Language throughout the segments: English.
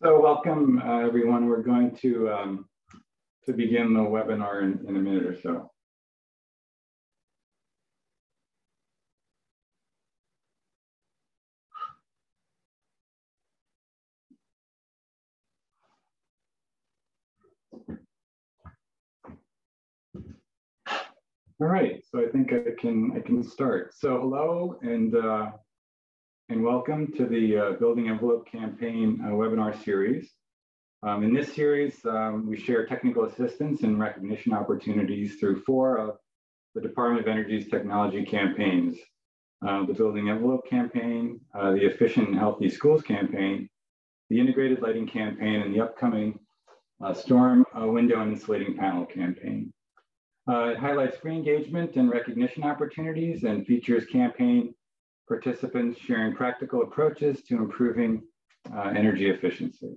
So welcome uh, everyone. We're going to, um, to begin the webinar in, in a minute or so. All right, so I think I can I can start. So hello and uh, and welcome to the uh, Building Envelope Campaign uh, webinar series. Um, in this series, um, we share technical assistance and recognition opportunities through four of the Department of Energy's technology campaigns. Uh, the Building Envelope Campaign, uh, the Efficient and Healthy Schools Campaign, the Integrated Lighting Campaign, and the upcoming uh, Storm uh, Window and Insulating Panel Campaign. It highlights free engagement and recognition opportunities and features campaign participants sharing practical approaches to improving uh, energy efficiency.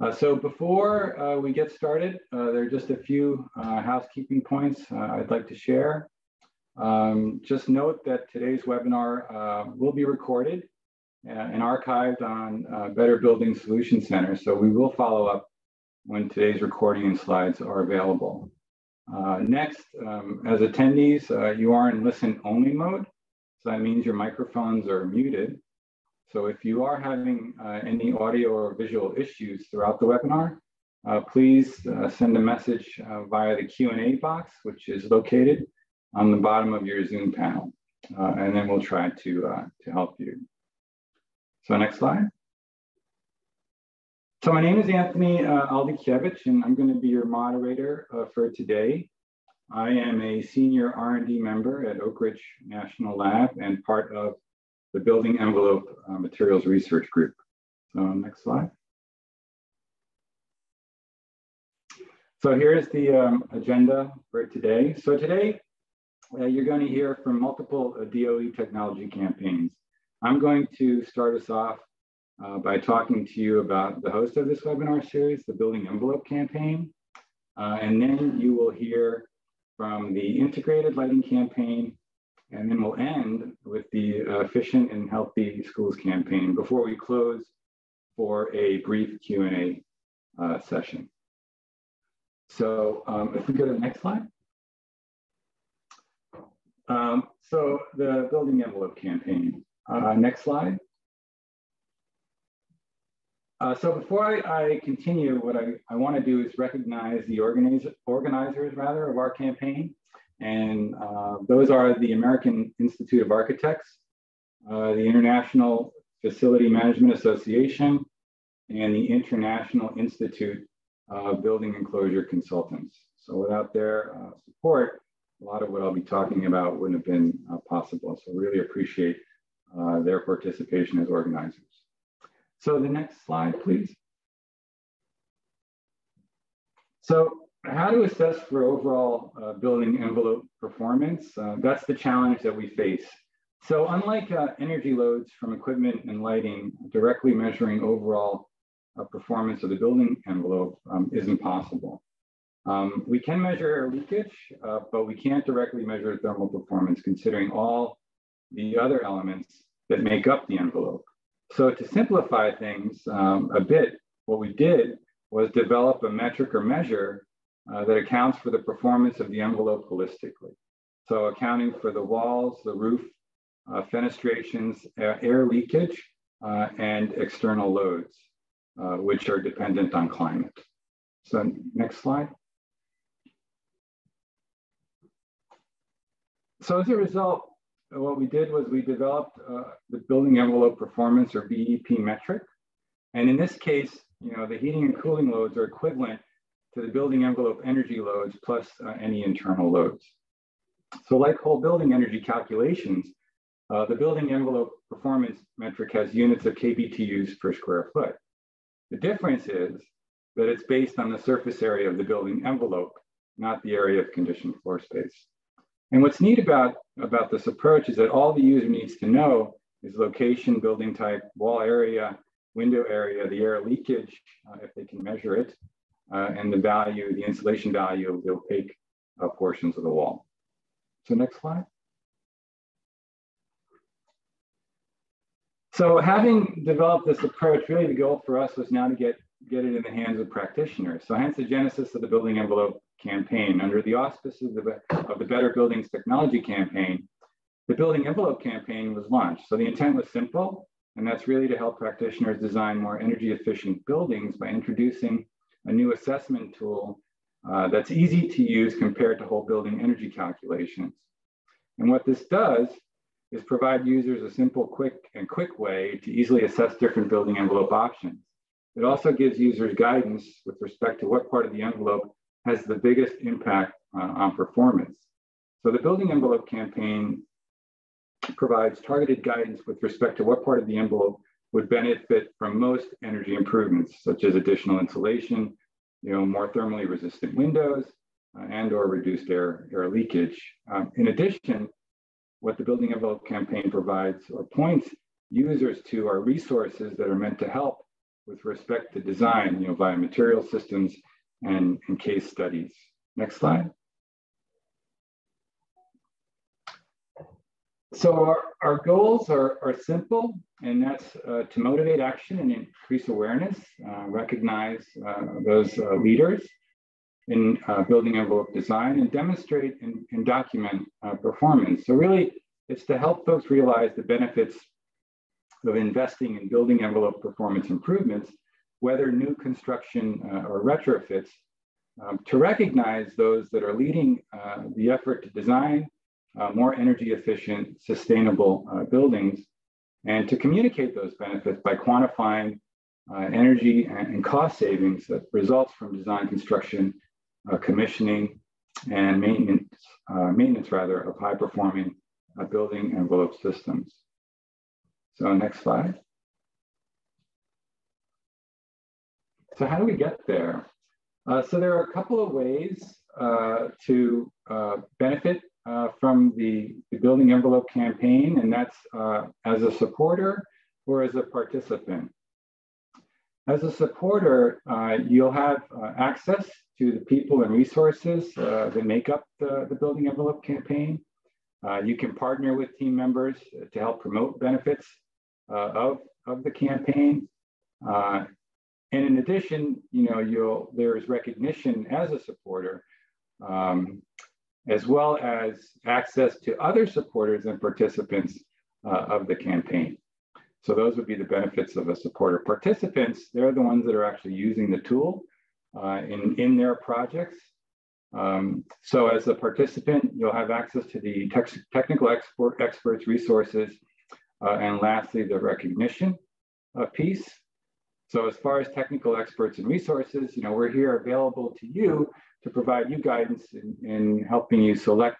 Uh, so before uh, we get started, uh, there are just a few uh, housekeeping points I'd like to share. Um, just note that today's webinar will be recorded and archived on Better Building Solution Center. So we will follow up when today's recording and slides are available. Uh, next, um, as attendees, uh, you are in listen only mode. So that means your microphones are muted. So if you are having uh, any audio or visual issues throughout the webinar, uh, please uh, send a message uh, via the Q&A box, which is located on the bottom of your Zoom panel. and then we'll try to, to help you. So next slide. So my name is Anthony uh, Aldykiewicz, and I'm going to be your moderator uh, for today. I am a senior R&D member at Oak Ridge National Lab and part of the Building Envelope uh, Materials Research Group. So next slide. So here's the um, agenda for today. So today, uh, you're going to hear from multiple uh, DOE technology campaigns. I'm going to start us off uh, by talking to you about the host of this webinar series, the Building Envelope Campaign. Uh, and then you will hear from the Integrated Lighting Campaign, and then we'll end with the Efficient and Healthy Schools Campaign before we close for a brief Q&A uh, session. So um, if we go to the next slide. Um, so the Building Envelope Campaign. Uh, next slide. Uh, so before I, I, continue, what I, I want to do is recognize the organiz organizers rather of our campaign. And uh, those are the American Institute of Architects, uh, the International Facility Management Association, and the International Institute of Building Enclosure Consultants. So without their uh, support, a lot of what I'll be talking about wouldn't have been uh, possible. So really appreciate uh, their participation as organizers. So the next slide, please. So how to assess for overall uh, building envelope performance? Uh, that's the challenge that we face. So unlike uh, energy loads from equipment and lighting, directly measuring overall uh, performance of the building envelope um, is impossible. Um, we can measure air leakage, uh, but we can't directly measure thermal performance considering all the other elements that make up the envelope. So to simplify things um, a bit, what we did was develop a metric or measure uh, that accounts for the performance of the envelope holistically. So accounting for the walls, the roof, uh, fenestrations, air leakage, uh, and external loads, uh, which are dependent on climate. So next slide. So as a result, what we did was we developed uh, the building envelope performance or BEP metric. And in this case, you know, the heating and cooling loads are equivalent to the building envelope energy loads plus uh, any internal loads. So like whole building energy calculations, uh, the building envelope performance metric has units of kBTUs per square foot. The difference is that it's based on the surface area of the building envelope, not the area of conditioned floor space. And what's neat about, about this approach is that all the user needs to know is location, building type, wall area, window area, the air leakage, uh, if they can measure it, uh, and the value, the insulation value of the opaque uh, portions of the wall. So next slide. So having developed this approach, really the goal for us was now to get, get it in the hands of practitioners. So hence the genesis of the Building Envelope campaign. Under the auspices of the, of the Better Buildings Technology campaign, the Building Envelope campaign was launched. So the intent was simple, and that's really to help practitioners design more energy efficient buildings by introducing a new assessment tool uh, that's easy to use compared to whole building energy calculations. And what this does is provide users a simple, quick, and quick way to easily assess different building envelope options. It also gives users guidance with respect to what part of the envelope has the biggest impact uh, on performance. So the building envelope campaign provides targeted guidance with respect to what part of the envelope would benefit from most energy improvements, such as additional insulation, you know, more thermally resistant windows, uh, and or reduced air, air leakage. Um, in addition, what the Building Envelope campaign provides or points users to are resources that are meant to help with respect to design, you know, via material systems and, and case studies. Next slide. So our, our goals are, are simple, and that's uh, to motivate action and increase awareness, uh, recognize uh, those uh, leaders in uh, building envelope design, and demonstrate and, and document uh, performance. So really, it's to help folks realize the benefits of investing in building envelope performance improvements, whether new construction or retrofits, um, to recognize those that are leading the effort to design, uh, more energy efficient, sustainable uh, buildings, and to communicate those benefits by quantifying uh, energy and, and, cost savings that results from design construction, uh, commissioning, and maintenance, uh, maintenance rather, of high performing uh, building envelope systems. So next slide. So how do we get there? so there are a couple of ways to benefit uh, from the, the, Building Envelope campaign, and that's uh, as a supporter or as a participant. As a supporter, uh, you'll have uh, access to the people and resources uh, that make up the, the, Building Envelope campaign. Uh, you can partner with team members to help promote benefits of, of the campaign. And in addition, you know, you'll, there's recognition as a supporter um, as well as access to other supporters and participants uh, of the campaign. So those would be the benefits of a supporter. Participants, they're the ones that are actually using the tool uh, in, in their projects. Um, so as a participant, you'll have access to the technical export experts resources, uh, and lastly, the recognition uh, piece. So as far as technical experts and resources, you know, we're here available to you to provide you guidance in, in helping you select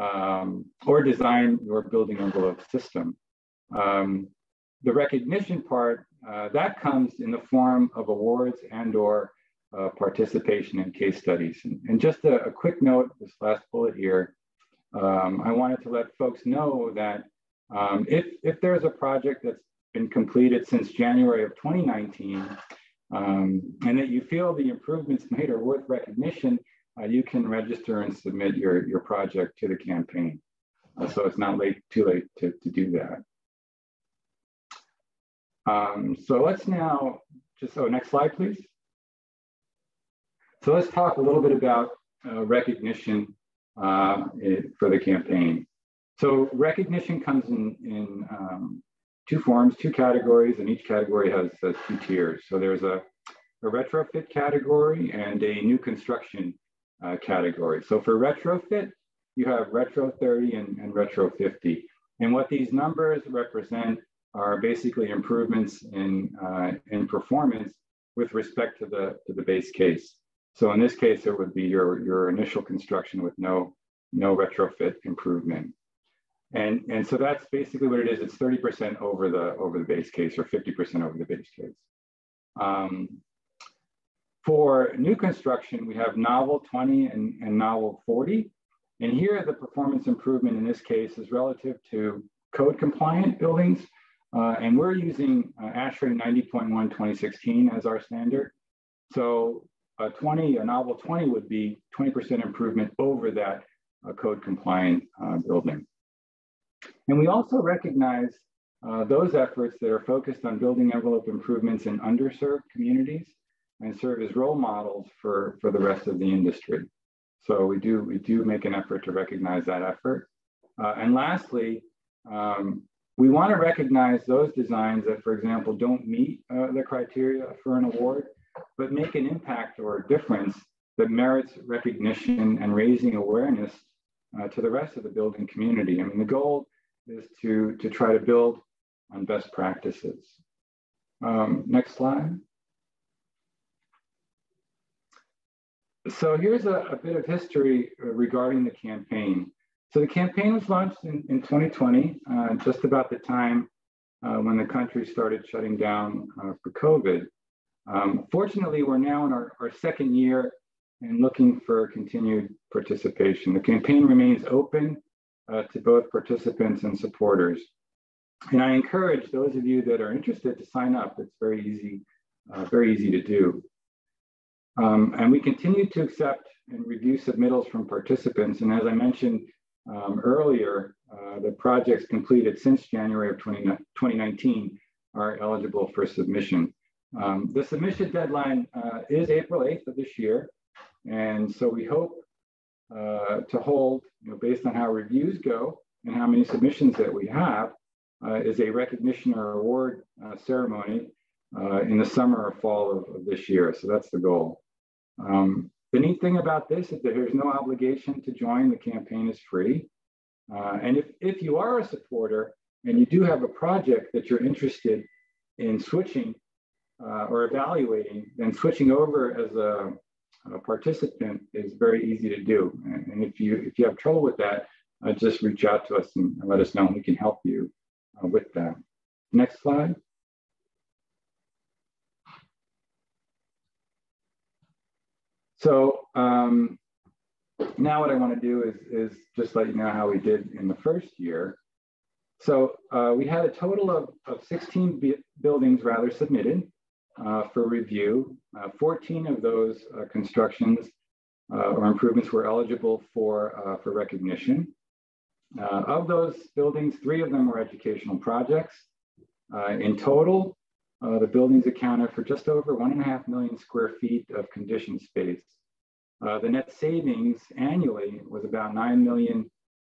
um, or design your building envelope system. Um, the recognition part, uh, that comes in the form of awards and or uh, participation in case studies. And, and just a, a, quick note, this last bullet here, um, I wanted to let folks know that um, if, if there's a project that's been completed since January of 2019, um, and that you feel the improvements made are worth recognition, uh, you can register and submit your, your project to the campaign. Uh, so it's not late, too late to, to do that. Um, so let's now just, oh, next slide, please. So let's talk a little bit about uh, recognition uh, for the campaign. So recognition comes in, in um, two forms, two categories, and each category has uh, two tiers. So there's a, a, retrofit category and a new construction uh, category. So for retrofit, you have Retro 30 and, and Retro 50. And what these numbers represent are basically improvements in, uh, in performance with respect to the, to the base case. So in this case, it would be your, your initial construction with no, no retrofit improvement. And, and so that's basically what it is. It's 30% over the, over the base case or 50% over the base case. Um, for new construction, we have novel 20 and, and novel 40. And here the performance improvement in this case is relative to code compliant buildings. Uh, and we're using uh, ASHRAE 90.1 2016 as our standard. So a 20, a novel 20 would be 20% improvement over that uh, code compliant uh, building. And we also recognize uh, those efforts that are focused on building envelope improvements in underserved communities and serve as role models for, for the rest of the industry. So we do, we do make an effort to recognize that effort. Uh, and lastly, um, we want to recognize those designs that, for example, don't meet uh, the criteria for an award, but make an impact or a difference that merits recognition and raising awareness uh, to the rest of the building community. I mean, the goal is to, to try to build on best practices. Um, next slide. So here's a, a, bit of history uh, regarding the campaign. So the campaign was launched in, in 2020, uh, just about the time uh, when the country started shutting down uh, for COVID. Um, fortunately, we're now in our, our second year and looking for continued participation. The campaign remains open uh, to both participants and supporters. And I encourage those of you that are interested to sign up. It's very easy, uh, very easy to do. Um, and we continue to accept and review submittals from participants. And as I mentioned um, earlier, uh, the projects completed since January of 20, 2019 are eligible for submission. Um, the submission deadline uh, is April 8th of this year. And so we hope uh, to hold, you know, based on how reviews go and how many submissions that we have, uh, is a recognition or award uh, ceremony uh, in the summer or fall of, of, this year. So that's the goal. Um, the neat thing about this is that there's no obligation to join. The campaign is free. Uh, and if, if you are a supporter and you do have a project that you're interested in switching uh, or evaluating, then switching over as a, a, participant is very easy to do. And, and, if you if you have trouble with that, uh, just reach out to us and, and let us know and we can help you uh, with that. Next slide. So um, now what I want to do is, is just let you know how we did in the first year. So uh, we had a total of, of 16 buildings rather submitted uh, for review. Uh, 14 of those uh, constructions uh, or improvements were eligible for, uh, for recognition. of those buildings, three of them were educational projects. in total, uh, the buildings accounted for just over one and a half million square feet of conditioned space. Uh, the net savings annually was about 9 million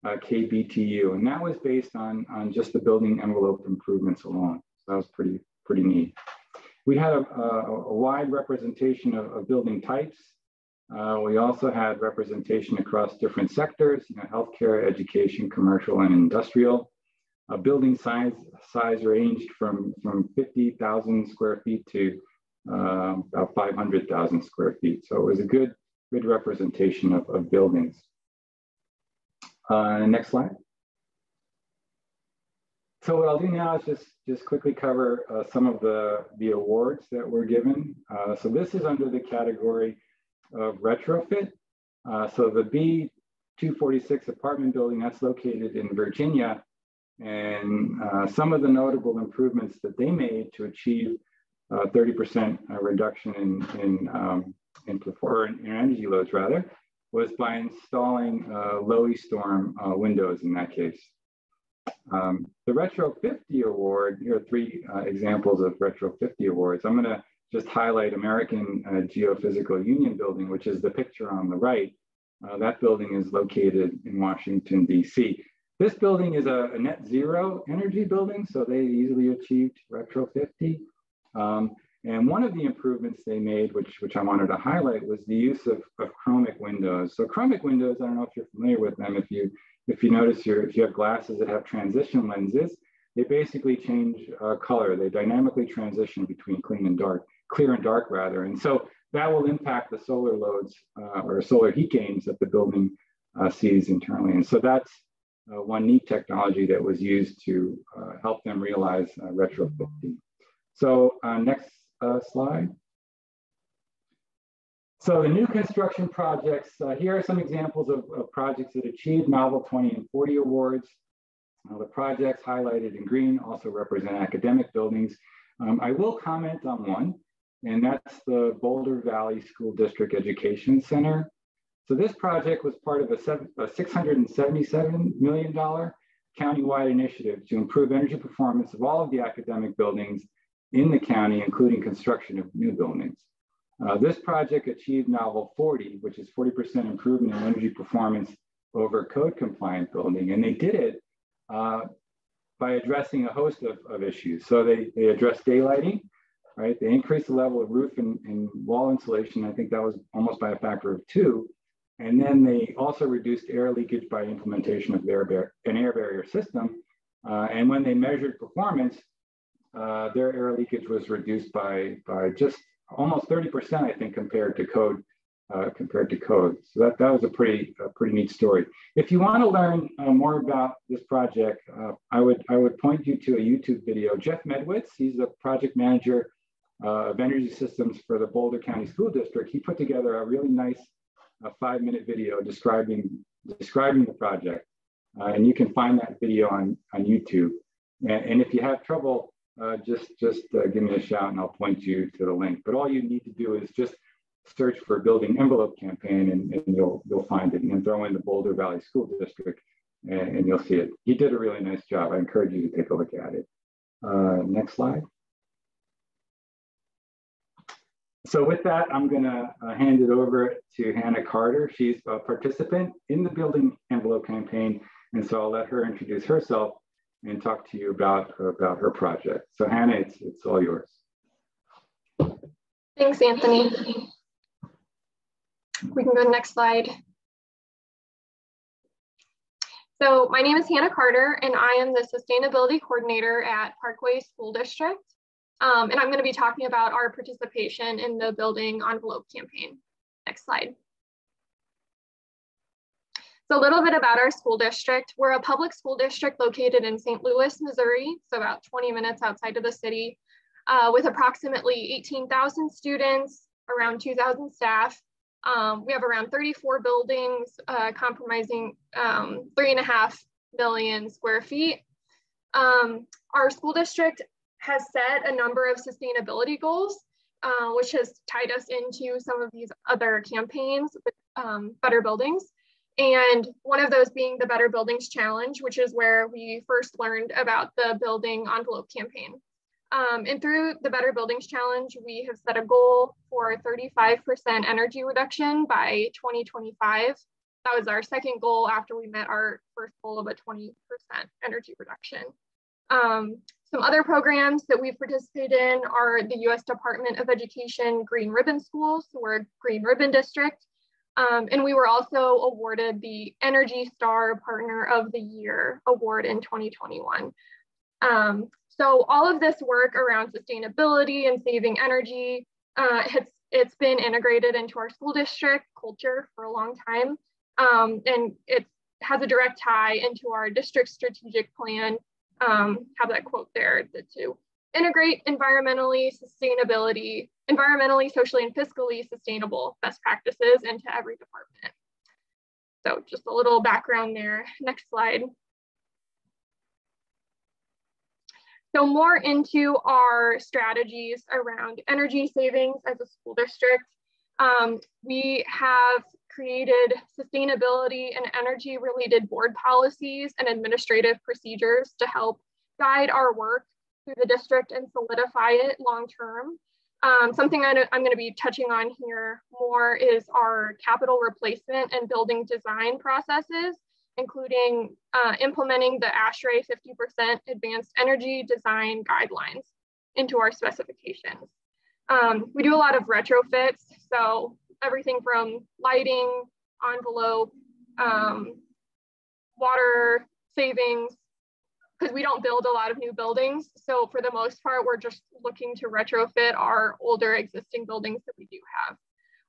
uh, KBTU, and that was based on, on just the building envelope improvements alone. So that was pretty, pretty neat. We had a, a, a wide representation of, of building types. Uh, we also had representation across different sectors, you know, healthcare, education, commercial, and industrial. A building size size ranged from, from 50,000 square feet to uh, about 500,000 square feet. So it was a good, good representation of, of buildings. Uh, next slide. So what I'll do now is just, just quickly cover uh, some of the, the awards that were given. Uh, so this is under the category of retrofit. Uh, so the B246 apartment building that's located in Virginia and uh, some of the notable improvements that they made to achieve 30% uh, reduction in, in, um, in, in energy loads rather, was by installing uh, low storm uh, windows in that case. Um, the Retro 50 Award, here are three uh, examples of Retro 50 Awards. I'm gonna just highlight American uh, Geophysical Union Building, which is the picture on the right. that building is located in Washington, DC. This building is a, a, net zero energy building, so they easily achieved Retro 50. Um, and one of the improvements they made, which, which I wanted to highlight, was the use of, of chromic windows. So chromic windows, I don't know if you're familiar with them. If you if you notice your if you have glasses that have transition lenses, they basically change uh, color. They dynamically transition between clean and dark, clear and dark rather. And so that will impact the solar loads uh, or solar heat gains that the building uh, sees internally. And so that's uh, one neat technology that was used to uh, help them realize uh, retrofitting. So next slide. So the new construction projects, uh, here are some examples of, of, projects that achieved Novel 20 and 40 awards. the projects highlighted in green also represent academic buildings. Um, I will comment on one, and that's the Boulder Valley School District Education Center. So this project was part of a, $677 million countywide initiative to improve energy performance of all of the academic buildings in the county, including construction of new buildings. Uh, this project achieved Novel 40, which is 40% improvement in energy performance over code compliant building. And they did it uh, by addressing a host of, of issues. So they, they addressed daylighting, right? They increased the level of roof and, and wall insulation. I think that was almost by a factor of two. And then they also reduced air leakage by implementation of their bar- an air barrier system. Uh, and when they measured performance, uh, their air leakage was reduced by, by just almost 30%, I think, compared to code. Uh, compared to code. So that, that was a pretty, a pretty neat story. If you want to learn uh, more about this project, uh, I, would, I would point you to a YouTube video. Jeff Medwitz, he's the project manager uh, of energy systems for the Boulder County School District. He put together a really nice uh, five minute video describing, describing the project. Uh, and you can find that video on, on YouTube. And, and if you have trouble uh, just just uh, give me a shout and I'll point you to the link. But all you need to do is just search for building envelope campaign and, and you'll you'll find it and throw in the Boulder Valley School District and, and, you'll see it. He did a really nice job. I encourage you to take a look at it. Uh, next slide. So with that, I'm gonna uh, hand it over to Hannah Carter. She's a participant in the Building Envelope campaign. And so I'll let her introduce herself and talk to you about, about her project. So Hannah, it's, it's all yours. Thanks, Anthony. We can go to the next slide. So my name is Hannah Carter, and I am the Sustainability Coordinator at Parkway School District. Um, and I'm going to be talking about our participation in the Building Envelope campaign. Next slide. So a little bit about our school district. We're a public school district located in St. Louis, Missouri, so about 20 minutes outside of the city, uh, with approximately 18,000 students, around 2,000 staff. Um, we have around 34 buildings uh, comprising um, three and a half million square feet. Um, our school district has set a number of sustainability goals, uh, which has tied us into some of these other campaigns with um, better buildings. And one of those being the Better Buildings Challenge, which is where we first learned about the building envelope campaign. Um, and through the Better Buildings Challenge, we have set a goal for 35% energy reduction by 2025. That was our second goal after we met our first goal of a 20% energy reduction. Um, some other programs that we've participated in are the US Department of Education Green Ribbon Schools, so we're a Green Ribbon District, um, and we were also awarded the Energy Star Partner of the Year award in 2021. Um, so all of this work around sustainability and saving energy, uh, it's, it's been integrated into our school district culture for a long time. Um, and it has a direct tie into our district strategic plan, um, have that quote there, the two integrate environmentally sustainability, environmentally, socially, and fiscally sustainable best practices into every department. So just a little background there. Next slide. So more into our strategies around energy savings as a school district. Um, we have created sustainability and energy related board policies and administrative procedures to help guide our work through the district and solidify it long term. Um, something I am going to be touching on here more is our capital replacement and building design processes, including uh, implementing the ASHRAE 50% advanced energy design guidelines into our specifications. Um, we do a lot of retrofits, so everything from lighting, envelope, um, water savings, because we don't build a lot of new buildings. So for the most part, we're just looking to retrofit our older existing buildings that we do have.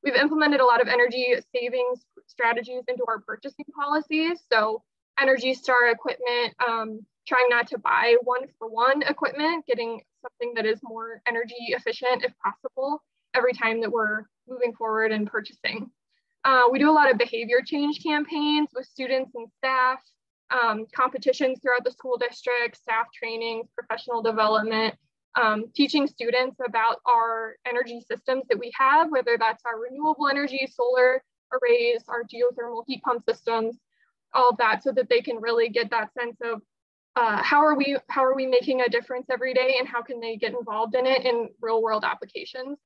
We've implemented a lot of energy savings strategies into our purchasing policies. So Energy Star equipment, um, trying not to buy one for one equipment, getting something that is more energy efficient if possible every time that we're moving forward and purchasing. Uh, we do a lot of behavior change campaigns with students and staff um, competitions throughout the school district, staff trainings, professional development, um, teaching students about our energy systems that we have, whether that's our renewable energy, solar arrays, our geothermal heat pump systems, all that, so that they can really get that sense of uh, how are we how are we making a difference every day and how can they get involved in it in real world applications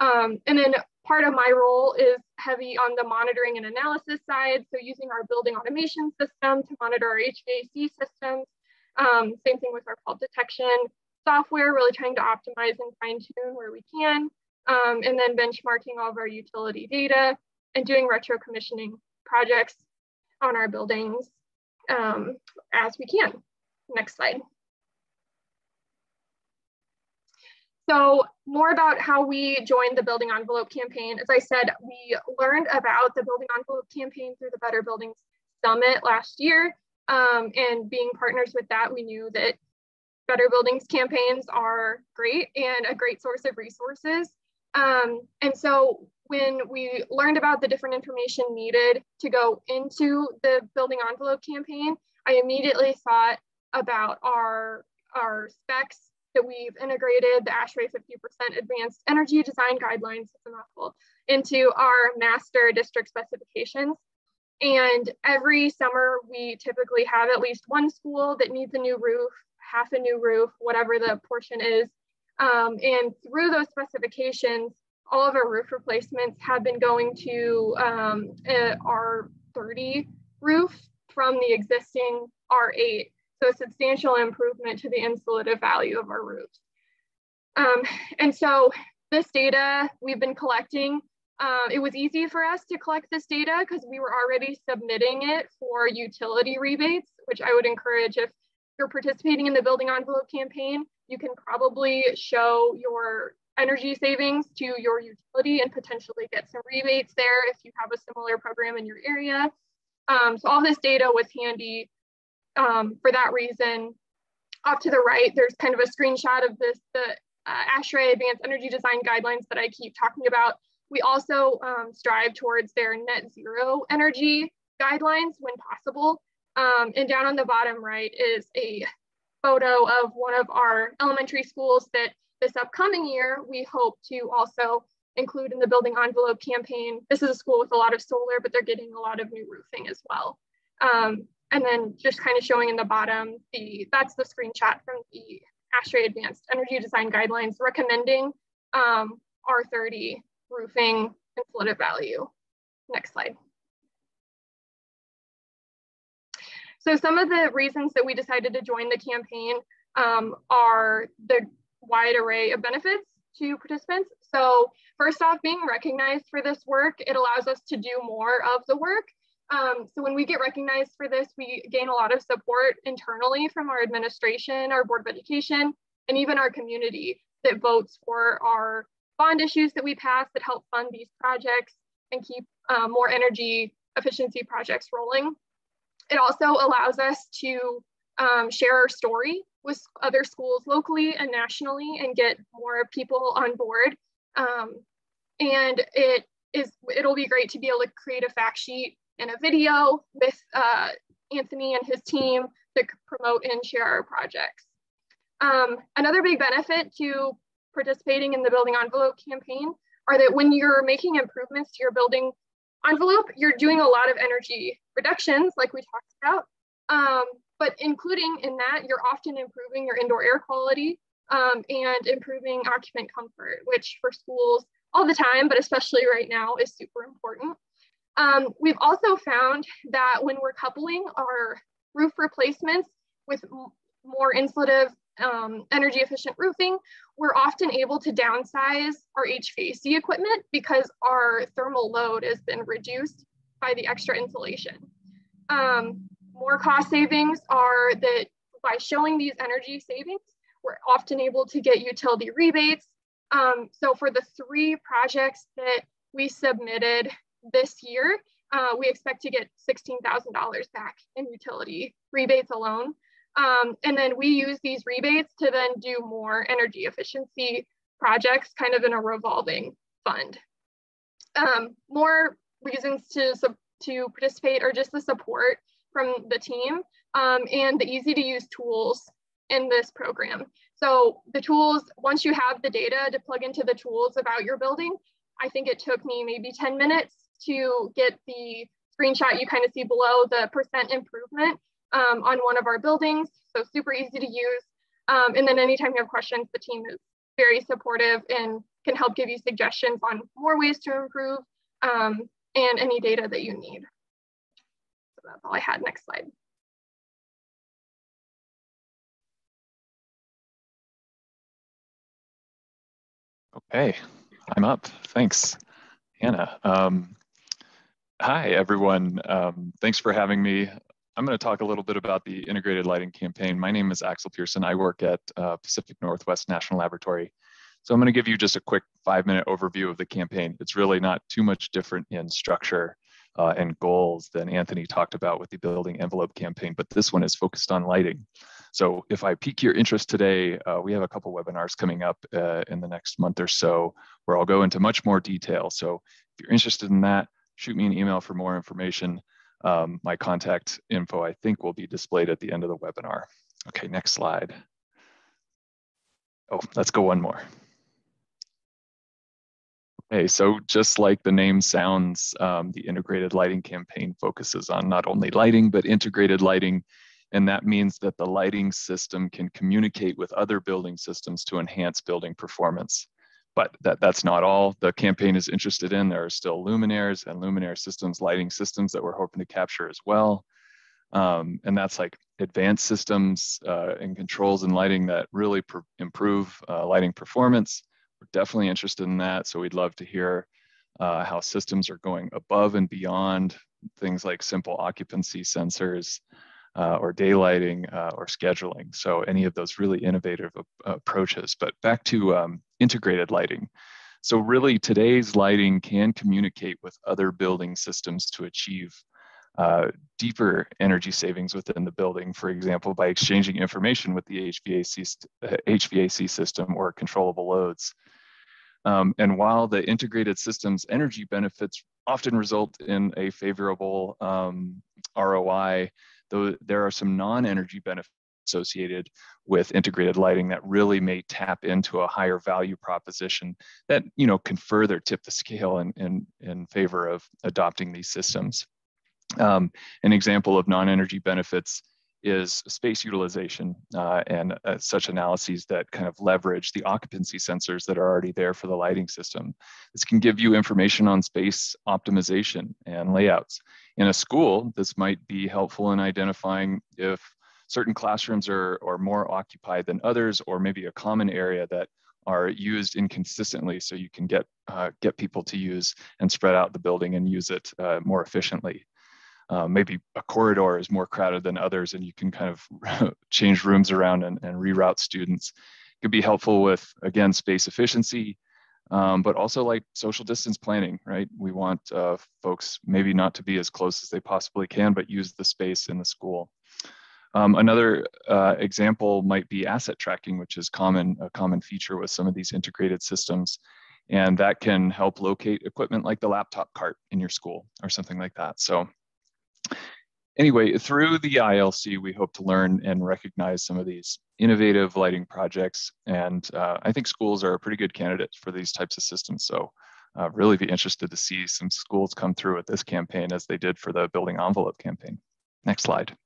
um, and then part of my role is heavy on the monitoring and analysis side so using our building automation system to monitor our hvac systems um, same thing with our fault detection software really trying to optimize and fine tune where we can um, and then benchmarking all of our utility data and doing retro commissioning projects on our buildings um, as we can. Next slide. So more about how we joined the Building Envelope campaign. As I said, we learned about the Building Envelope campaign through the Better Buildings Summit last year. Um, and being partners with that, we knew that Better Buildings campaigns are great and a great source of resources. Um, and so when we learned about the different information needed to go into the building envelope campaign, I immediately thought about our, our specs that we've integrated the ASHRAE 50% advanced energy design guidelines, into our master district specifications. And every summer, we typically have at least one school that needs a new roof, half a new roof, whatever the portion is. Um, and through those specifications, all of our roof replacements have been going to um, our 30 roof from the existing R8. So a substantial improvement to the insulative value of our roofs. Um, and so this data we've been collecting, uh, it was easy for us to collect this data because we were already submitting it for utility rebates, which I would encourage if you're participating in the building envelope campaign, you can probably show your energy savings to your utility and potentially get some rebates there if you have a similar program in your area. Um, so all this data was handy um, for that reason. Off to the right, there's kind of a screenshot of this, the uh, ASHRAE Advanced Energy Design Guidelines that I keep talking about. We also um, strive towards their net zero energy guidelines when possible. Um, and down on the bottom right is a photo of one of our elementary schools that this upcoming year, we hope to also include in the building envelope campaign. This is a school with a lot of solar, but they're getting a lot of new roofing as well. Um, and then just kind of showing in the bottom, the that's the screenshot from the ASHRAE Advanced Energy Design Guidelines recommending um, R30 roofing insulative value. Next slide. So some of the reasons that we decided to join the campaign um, are the wide array of benefits to participants. So first off, being recognized for this work, it allows us to do more of the work. Um, so when we get recognized for this, we gain a lot of support internally from our administration, our Board of Education, and even our community that votes for our bond issues that we pass that help fund these projects and keep uh, more energy efficiency projects rolling. It also allows us to um, share our story with other schools locally and nationally and get more people on board. Um, and it is, it'll be great to be able to create a fact sheet and a video with uh, Anthony and his team to promote and share our projects. Um, another big benefit to participating in the Building Envelope campaign are that when you're making improvements to your building envelope, you're doing a lot of energy reductions like we talked about. Um, but including in that, you're often improving your indoor air quality um, and improving occupant comfort, which for schools all the time, but especially right now is super important. Um, we've also found that when we're coupling our roof replacements with more insulative um, energy efficient roofing, we're often able to downsize our HVAC equipment because our thermal load has been reduced by the extra insulation. Um, more cost savings are that by showing these energy savings, we're often able to get utility rebates. Um, so for the three projects that we submitted this year, uh, we expect to get $16,000 back in utility rebates alone. Um, and then we use these rebates to then do more energy efficiency projects kind of in a revolving fund. Um, more reasons to, to participate are just the support from the team um, and the easy to use tools in this program. So the tools, once you have the data to plug into the tools about your building, I think it took me maybe 10 minutes to get the screenshot you kind of see below the percent improvement um, on one of our buildings. So super easy to use. Um, and then anytime you have questions, the team is very supportive and can help give you suggestions on more ways to improve um, and any data that you need. So that's all I had. Next slide. Okay, I'm up. Thanks, Hannah. Um, hi, everyone. Um, thanks for having me. I'm going to talk a little bit about the integrated lighting campaign. My name is Axel Pearson. I work at uh, Pacific Northwest National Laboratory. So I'm going to give you just a quick five minute overview of the campaign. It's really not too much different in structure uh, and goals than Anthony talked about with the building envelope campaign, but this one is focused on lighting. So if I pique your interest today, uh, we have a couple webinars coming up uh, in the next month or so where I'll go into much more detail. So if you're interested in that, shoot me an email for more information. Um, my contact info, I think, will be displayed at the end of the webinar. Okay, next slide. Oh, let's go one more. Okay, so just like the name sounds, um, the integrated lighting campaign focuses on not only lighting, but integrated lighting. And that means that the lighting system can communicate with other building systems to enhance building performance but that, that's not all the campaign is interested in. There are still luminaires and luminaire systems, lighting systems that we're hoping to capture as well. Um, and that's like advanced systems uh, and controls and lighting that really improve uh, lighting performance. We're definitely interested in that. So we'd love to hear uh, how systems are going above and beyond things like simple occupancy sensors uh, or daylighting uh, or scheduling. So any of those really innovative approaches. But back to um, integrated lighting. So really today's lighting can communicate with other building systems to achieve uh, deeper energy savings within the building, for example, by exchanging information with the HVAC, HVAC system or controllable loads. Um, and while the integrated system's energy benefits often result in a favorable um, ROI, though there are some non-energy benefits associated with integrated lighting that really may tap into a higher value proposition that you know can further tip the scale in, in, in favor of adopting these systems. Um, an example of non-energy benefits is space utilization uh, and uh, such analyses that kind of leverage the occupancy sensors that are already there for the lighting system. This can give you information on space optimization and layouts. In a school, this might be helpful in identifying if certain classrooms are, are more occupied than others, or maybe a common area that are used inconsistently so you can get, uh, get people to use and spread out the building and use it uh, more efficiently. Uh, maybe a corridor is more crowded than others and you can kind of change rooms around and, and reroute students. It could be helpful with, again, space efficiency, um, but also like social distance planning, right? We want uh, folks maybe not to be as close as they possibly can, but use the space in the school. Um, another uh, example might be asset tracking, which is common a common feature with some of these integrated systems. And that can help locate equipment like the laptop cart in your school or something like that. So anyway, through the ILC, we hope to learn and recognize some of these innovative lighting projects. And uh, I think schools are a pretty good candidate for these types of systems. So uh, really be interested to see some schools come through with this campaign as they did for the building envelope campaign. Next slide.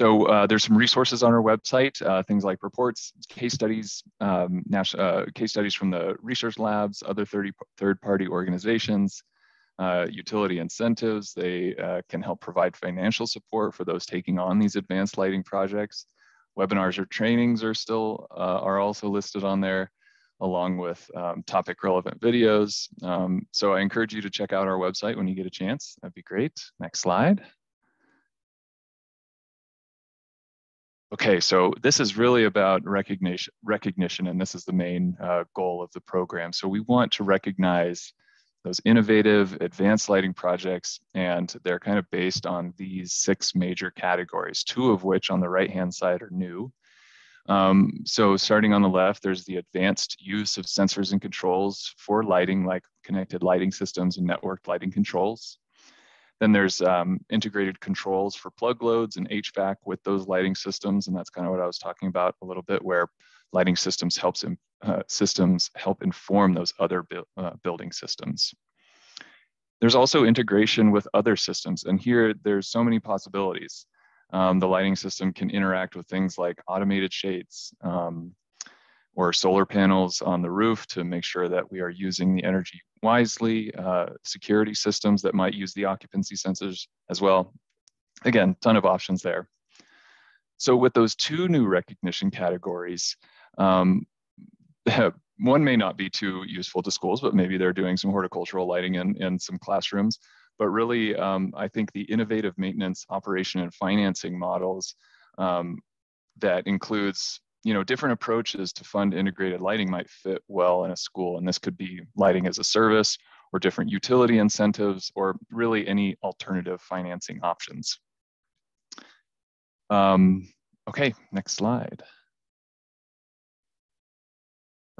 So uh, there's some resources on our website, uh, things like reports, case studies, um, uh, case studies from the research labs, other 30, third-party organizations, uh, utility incentives. They uh, can help provide financial support for those taking on these advanced lighting projects. Webinars or trainings are still uh, are also listed on there, along with um, topic relevant videos. Um, so I encourage you to check out our website when you get a chance. That'd be great. Next slide. Okay, so this is really about recognition, recognition, and this is the main uh, goal of the program. So we want to recognize those innovative advanced lighting projects, and they're kind of based on these six major categories, two of which on the right-hand side are new. Um, so starting on the left, there's the advanced use of sensors and controls for lighting, like connected lighting systems and networked lighting controls. Then there's um, integrated controls for plug loads and HVAC with those lighting systems. And that's kind of what I was talking about a little bit where lighting systems helps uh, systems help inform those other bu uh, building systems. There's also integration with other systems. And here there's so many possibilities. Um, the lighting system can interact with things like automated shades um, or solar panels on the roof to make sure that we are using the energy wisely, uh, security systems that might use the occupancy sensors as well. Again, ton of options there. So with those two new recognition categories, um, one may not be too useful to schools, but maybe they're doing some horticultural lighting in, in some classrooms. But really, um, I think the innovative maintenance, operation, and financing models um, that includes you know different approaches to fund integrated lighting might fit well in a school, and this could be lighting as a service, or different utility incentives, or really any alternative financing options. Um, okay, next slide.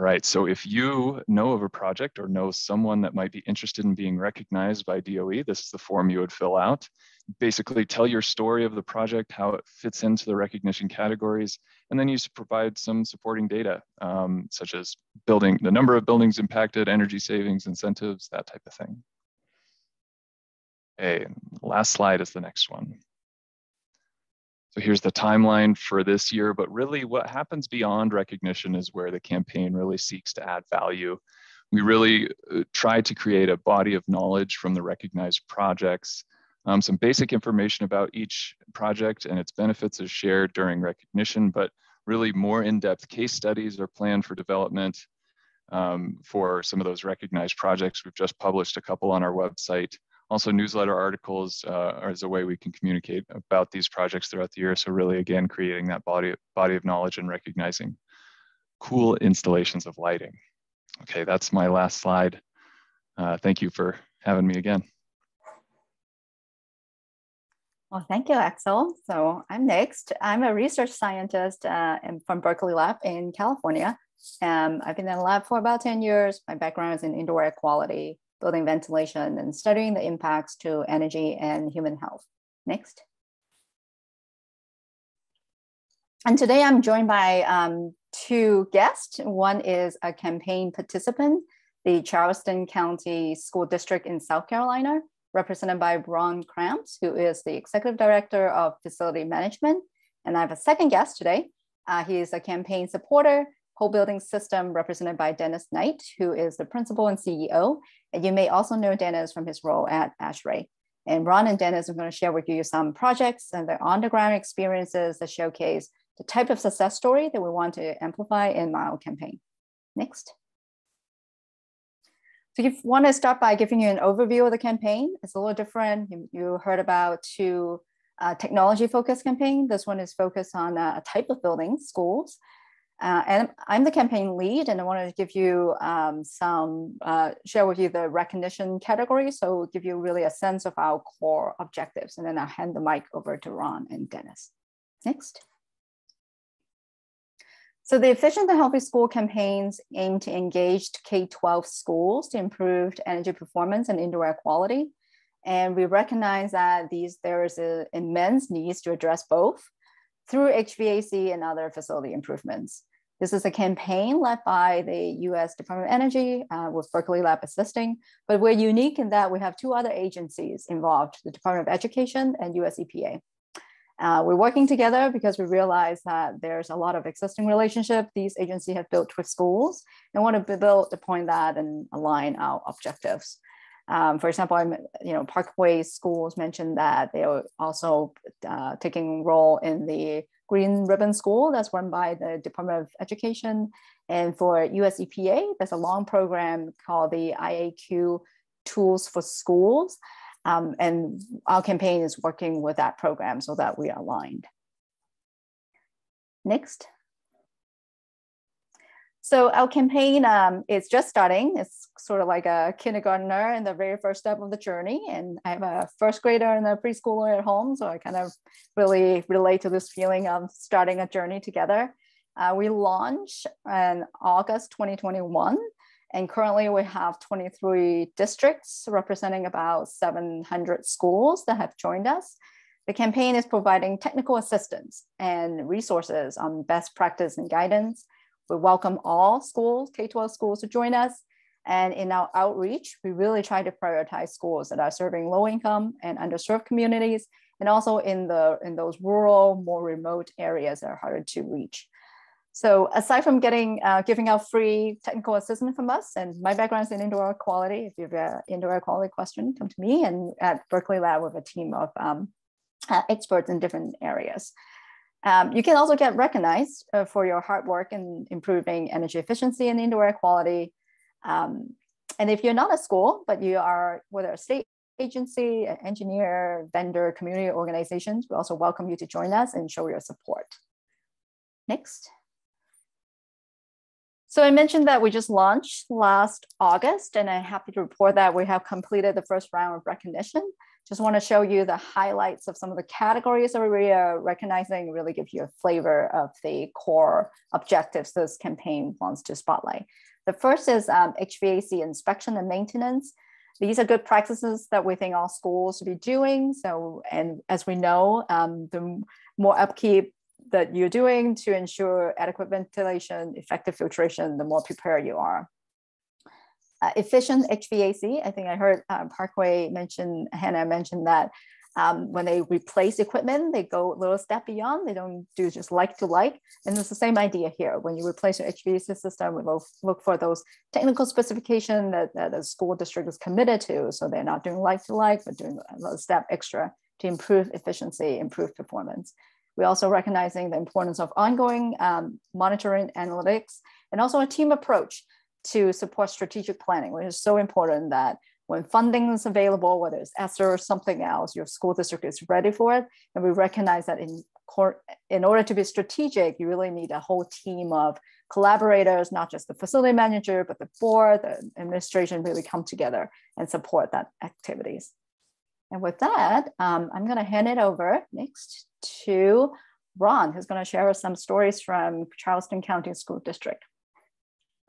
Right, so if you know of a project or know someone that might be interested in being recognized by DOE, this is the form you would fill out. Basically tell your story of the project, how it fits into the recognition categories, and then you provide some supporting data, um, such as building, the number of buildings impacted, energy savings, incentives, that type of thing. Okay, last slide is the next one. So here's the timeline for this year, but really what happens beyond recognition is where the campaign really seeks to add value. We really uh, try to create a body of knowledge from the recognized projects. Um, some basic information about each project and its benefits is shared during recognition, but really more in-depth case studies are planned for development um, for some of those recognized projects. We've just published a couple on our website. Also newsletter articles uh, as a way we can communicate about these projects throughout the year. So really, again, creating that body, body of knowledge and recognizing cool installations of lighting. Okay, that's my last slide. Uh, thank you for having me again. Well, thank you, Axel. So I'm next. I'm a research scientist uh, from Berkeley Lab in California. Um, I've been in the lab for about 10 years. My background is in indoor air quality building ventilation, and studying the impacts to energy and human health. Next. And today I'm joined by um, two guests. One is a campaign participant, the Charleston County School District in South Carolina, represented by Ron Kramps, who is the Executive Director of Facility Management. And I have a second guest today. Uh, he is a campaign supporter whole building system represented by Dennis Knight, who is the principal and CEO. And you may also know Dennis from his role at ASHRAE. And Ron and Dennis are going to share with you some projects and their on-the-ground experiences that showcase the type of success story that we want to amplify in our campaign. Next. So you want to start by giving you an overview of the campaign. It's a little different. You, you heard about two uh, technology focused campaign. This one is focused on a type of building, schools. Uh, and I'm the campaign lead, and I wanted to give you um, some, uh, share with you the recognition category. So give you really a sense of our core objectives. And then I'll hand the mic over to Ron and Dennis. Next. So the Efficient and Healthy School campaigns aim to engage K-12 schools to improve energy performance and indoor air quality. And we recognize that these there is an immense needs to address both through HVAC and other facility improvements. This is a campaign led by the US Department of Energy uh, with Berkeley Lab assisting, but we're unique in that we have two other agencies involved, the Department of Education and US EPA. Uh, we're working together because we realize that there's a lot of existing relationship these agencies have built with schools and want to build upon that and align our objectives. Um, for example, I'm, you know, Parkway Schools mentioned that they are also uh, taking role in the Green Ribbon School that's run by the Department of Education. And for US EPA, there's a long program called the IAQ Tools for Schools. Um, and our campaign is working with that program so that we are aligned. Next. So our campaign um, is just starting. It's sort of like a kindergartner in the very first step of the journey. And I have a first grader and a preschooler at home. So I kind of really relate to this feeling of starting a journey together. Uh, we launched in August 2021. And currently we have 23 districts representing about 700 schools that have joined us. The campaign is providing technical assistance and resources on best practice and guidance we welcome all schools, K-12 schools to join us. And in our outreach, we really try to prioritize schools that are serving low income and underserved communities, and also in, the, in those rural, more remote areas that are harder to reach. So aside from getting uh, giving out free technical assistance from us, and my background is in indoor air quality. If you have an indoor air quality question, come to me. And at Berkeley Lab, with a team of um, uh, experts in different areas. Um, you can also get recognized uh, for your hard work in improving energy efficiency and indoor air quality. Um, and if you're not a school, but you are whether a state agency, an engineer, vendor, community organizations, we also welcome you to join us and show your support. Next. So I mentioned that we just launched last August, and I'm happy to report that we have completed the first round of recognition. Just want to show you the highlights of some of the categories that we are recognizing, really give you a flavor of the core objectives this campaign wants to spotlight. The first is um, HVAC inspection and maintenance. These are good practices that we think all schools should be doing. So, and as we know, um, the more upkeep that you're doing to ensure adequate ventilation, effective filtration, the more prepared you are. Uh, efficient HVAC, I think I heard uh, Parkway mention, Hannah mentioned that um, when they replace equipment, they go a little step beyond. They don't do just like to like. And it's the same idea here. When you replace your HVAC system, we look, for those technical specification that, that the school district is committed to. So they're not doing like to like, but doing a little step extra to improve efficiency, improve performance. We're also recognizing the importance of ongoing um, monitoring analytics and also a team approach to support strategic planning, which is so important that when funding is available, whether it's ESSER or something else, your school district is ready for it. And we recognize that in in order to be strategic, you really need a whole team of collaborators, not just the facility manager, but the board, the administration really come together and support that activities. And with that, um, I'm gonna hand it over next to Ron, who's going to share some stories from Charleston County School District.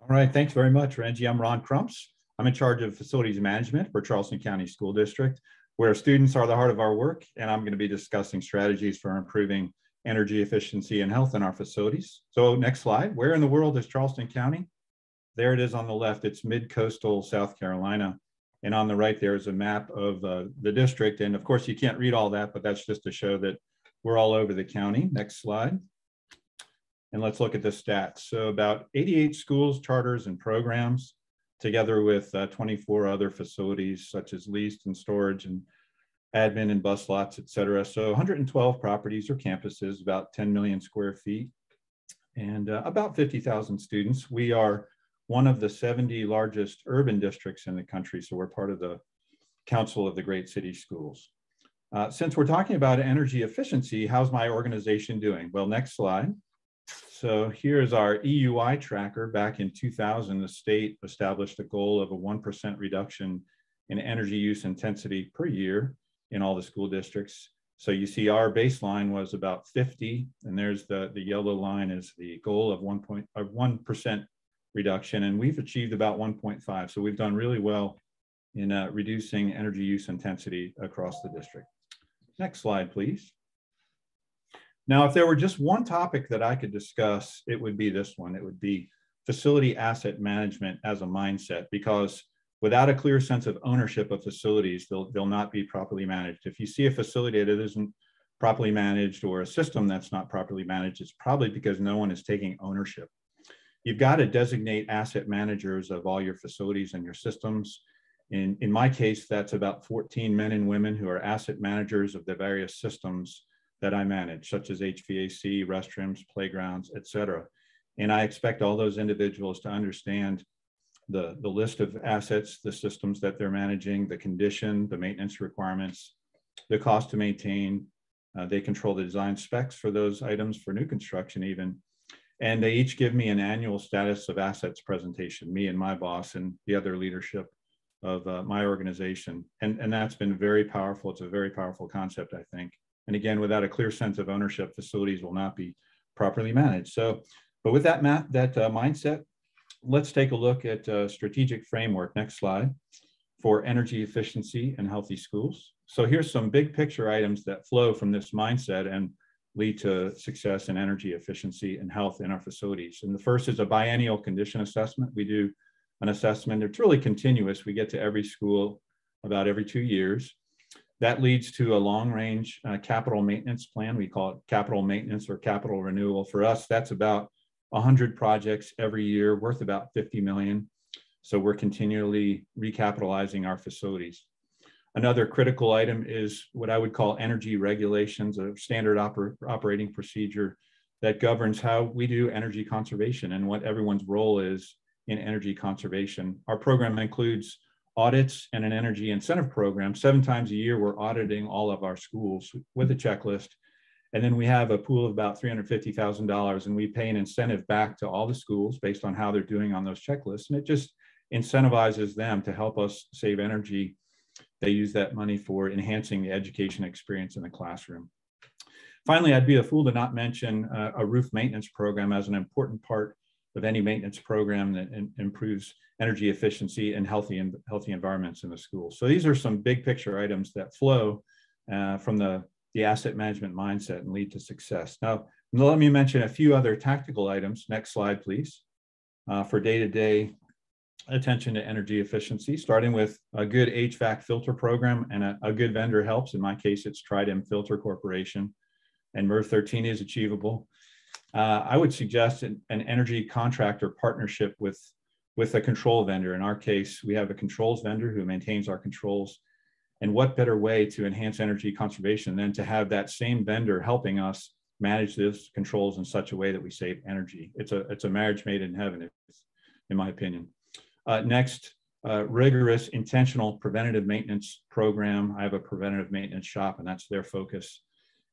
All right, thanks very much, Rengie. I'm Ron Kramps. I'm in charge of facilities management for Charleston County School District, where students are the heart of our work, and I'm going to be discussing strategies for improving energy efficiency and health in our facilities. So next slide, where in the world is Charleston County? There it is on the left, it's mid-coastal South Carolina. And on the right, there is a map of uh, the district. And of course, you can't read all that, but that's just to show that we're all over the county. Next slide. And let's look at the stats. So about 88 schools, charters, and programs, together with uh, 24 other facilities such as leased and storage and admin and bus lots, et cetera. So 112 properties or campuses, about 10 million square feet, and uh, about 50,000 students. We are one of the 70 largest urban districts in the country, so we're part of the Council of the Great City Schools. Uh, since we're talking about energy efficiency, how's my organization doing? Well, next slide. So here's our EUI tracker. Back in 2000, the state established a goal of a 1% reduction in energy use intensity per year in all the school districts. So you see our baseline was about 50, and there's the, the yellow line is the goal of 1% reduction, and we've achieved about 1.5. So we've done really well in uh, reducing energy use intensity across the district. Next slide, please. Now, if there were just one topic that I could discuss, it would be this one. It would be facility asset management as a mindset, because without a clear sense of ownership of facilities, they'll, they'll not be properly managed. If you see a facility that isn't properly managed or a system that's not properly managed, it's probably because no one is taking ownership. You've got to designate asset managers of all your facilities and your systems. In, in my case, that's about 14 men and women who are asset managers of the various systems that I manage, such as HVAC, restrooms, playgrounds, et cetera. And I expect all those individuals to understand the, the list of assets, the systems that they're managing, the condition, the maintenance requirements, the cost to maintain. Uh, they control the design specs for those items for new construction even. And they each give me an annual status of assets presentation, me and my boss and the other leadership of uh, my organization. And, and that's been very powerful. It's a very powerful concept, I think. And again, without a clear sense of ownership, facilities will not be properly managed. So, but with that map, that uh, mindset, let's take a look at a strategic framework. Next slide for energy efficiency and healthy schools. So here's some big picture items that flow from this mindset and lead to success in energy efficiency and health in our facilities. And the first is a biennial condition assessment. We do an assessment. It's really continuous. We get to every school about every two years. That leads to a long range uh, capital maintenance plan. We call it capital maintenance or capital renewal. For us, that's about 100 projects every year worth about 50 million. So we're continually recapitalizing our facilities. Another critical item is what I would call energy regulations, a standard oper operating procedure that governs how we do energy conservation and what everyone's role is in energy conservation. Our program includes audits and an energy incentive program. Seven times a year, we're auditing all of our schools with a checklist. And then we have a pool of about $350,000 and we pay an incentive back to all the schools based on how they're doing on those checklists. And it just incentivizes them to help us save energy. They use that money for enhancing the education experience in the classroom. Finally, I'd be a fool to not mention uh, a roof maintenance program as an important part of any maintenance program that in, improves energy efficiency and healthy and healthy environments in the school. So these are some big picture items that flow uh, from the, the asset management mindset and lead to success. Now, let me mention a few other tactical items. Next slide, please. Uh, for day-to-day attention to energy efficiency, starting with a good HVAC filter program and a, a good vendor helps. In my case, it's Tri-Dim Filter Corporation and MERV 13 is achievable. Uh, I would suggest an, an, energy contractor partnership with, with a control vendor. In our case, we have a controls vendor who maintains our controls. And what better way to enhance energy conservation than to have that same vendor helping us manage those controls in such a way that we save energy? It's a, it's a marriage made in heaven, in my opinion. Uh, next, uh, rigorous intentional preventative maintenance program. I have a preventative maintenance shop and that's their focus.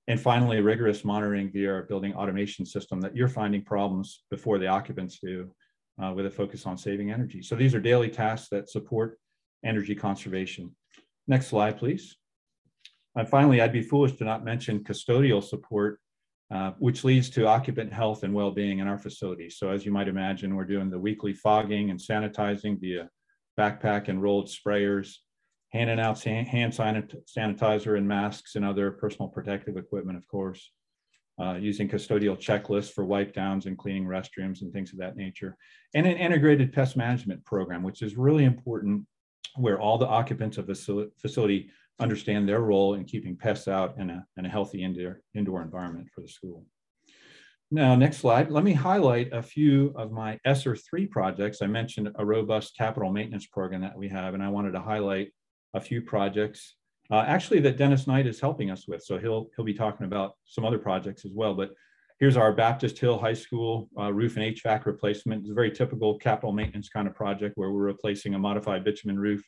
And finally, rigorous monitoring via our building automation system that you're finding problems before the occupants do uh, with a focus on saving energy. So these are daily tasks that support energy conservation. Next slide, please. And finally, I'd be foolish to not mention custodial support, uh, which leads to occupant health and well-being in our facilities. So as you might imagine, we're doing the weekly fogging and sanitizing via backpack and rolled sprayers, handing out hand sanitizer and masks and other personal protective equipment, of course, uh, using custodial checklists for wipe downs and cleaning restrooms and things of that nature, and an integrated pest management program, which is really important where all the occupants of the facility understand their role in keeping pests out in a, in a healthy indoor, indoor environment for the school. Now, next slide. Let me highlight a few of my ESSER 3 projects. I mentioned a robust capital maintenance program that we have, and I wanted to highlight a few projects, uh, actually that Dennis Knight is helping us with. So he'll, he'll be talking about some other projects as well. But here's our Baptist Hill High School uh, roof and HVAC replacement. It's a very typical capital maintenance kind of project where we're replacing a modified bitumen roof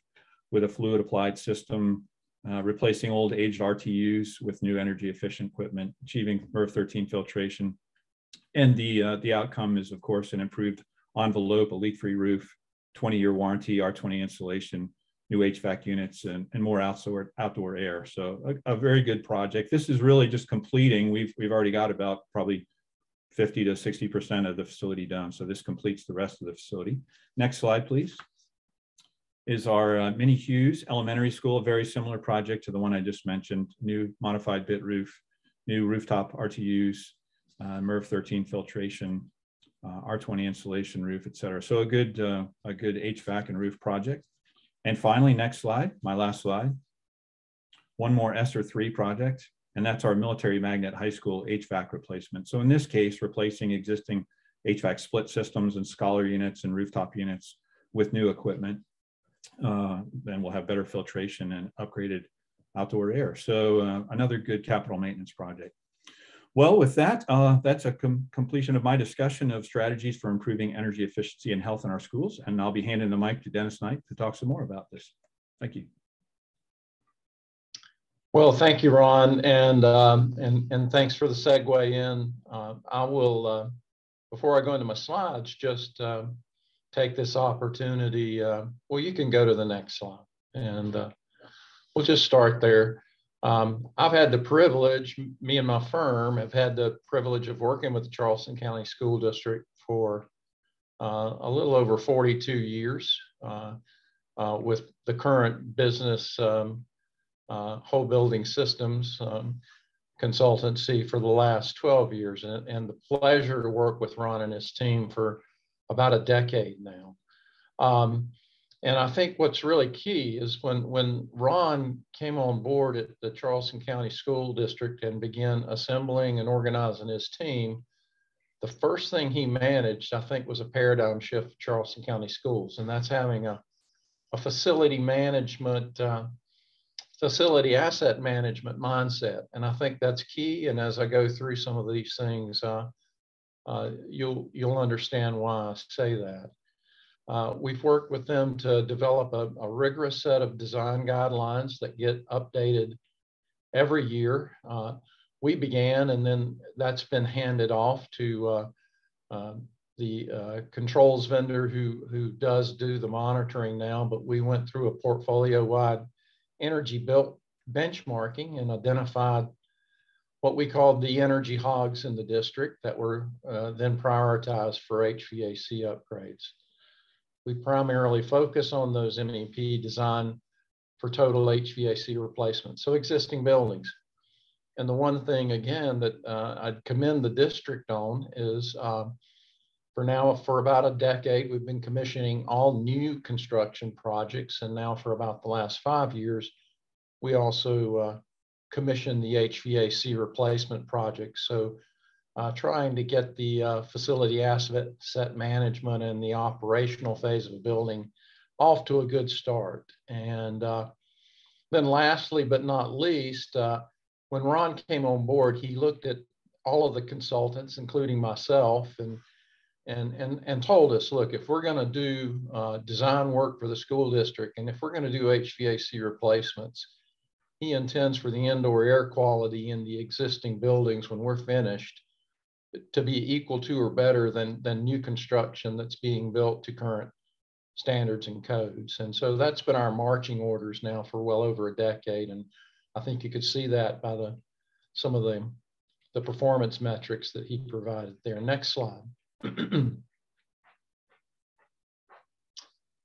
with a fluid applied system, uh, replacing old aged RTUs with new energy efficient equipment, achieving MERV 13 filtration. And the, uh, the outcome is, of course, an improved envelope, a leak-free roof, 20-year warranty, R20 installation, new HVAC units and, and more outdoor, outdoor air. So a, a, very good project. This is really just completing. We've, we've already got about probably 50 to 60% of the facility done. So this completes the rest of the facility. Next slide, please. Is our uh, Minnie Hughes Elementary School, a very similar project to the one I just mentioned, new modified bit roof, new rooftop RTUs, uh, MERV 13 filtration, uh, R20 insulation roof, et cetera. So a good, uh, a good HVAC and roof project. And finally, next slide, my last slide. One more ESSER 3 project, and that's our military magnet high school HVAC replacement. So in this case, replacing existing HVAC split systems and scholar units and rooftop units with new equipment. Uh, then we'll have better filtration and upgraded outdoor air. So uh, another good capital maintenance project. Well, with that, uh, that's a com completion of my discussion of strategies for improving energy efficiency and health in our schools. And I'll be handing the mic to Dennis Knight to talk some more about this. Thank you. Well, thank you, Ron, and um, and and thanks for the segue in. Uh, I will, uh, before I go into my slides, just uh, take this opportunity. Uh, well, you can go to the next slide, and uh, we'll just start there. Um, I've had the privilege, me and my firm have had the privilege of working with the Charleston County School District for uh, a little over 42 years uh, uh, with the current business um, uh, whole building systems um, consultancy for the last 12 years and, and, the pleasure to work with Ron and his team for about a decade now. Um, and I think what's really key is when, when Ron came on board at the Charleston County School District and began assembling and organizing his team, the first thing he managed, I think, was a paradigm shift for Charleston County Schools, and that's having a, a facility management, uh, facility asset management mindset. And I think that's key. And as I go through some of these things, uh, uh, you'll you'll understand why I say that. Uh, we've worked with them to develop a, a, rigorous set of design guidelines that get updated every year. Uh, we began, and then that's been handed off to uh, uh, the uh, controls vendor who, who does do the monitoring now, but we went through a portfolio-wide energy built benchmarking and identified what we called the energy hogs in the district that were uh, then prioritized for HVAC upgrades. We primarily focus on those MEP design for total HVAC replacement. So existing buildings. And the one thing again that uh, I'd commend the district on is uh, for now, for about a decade, we've been commissioning all new construction projects. And now for about the last five years, we also uh, commission the HVAC replacement project. So uh, trying to get the uh, facility asset set management and the operational phase of building off to a good start. And uh, then lastly, but not least, uh, when Ron came on board, he looked at all of the consultants, including myself, and and and and told us, look, if we're going to do uh, design work for the school district, and if we're going to do HVAC replacements, he intends for the indoor air quality in the existing buildings when we're finished to be equal to or better than, than new construction that's being built to current standards and codes. And so that's been our marching orders now for well over a decade. And I think you could see that by the some of the, the performance metrics that he provided there. Next slide.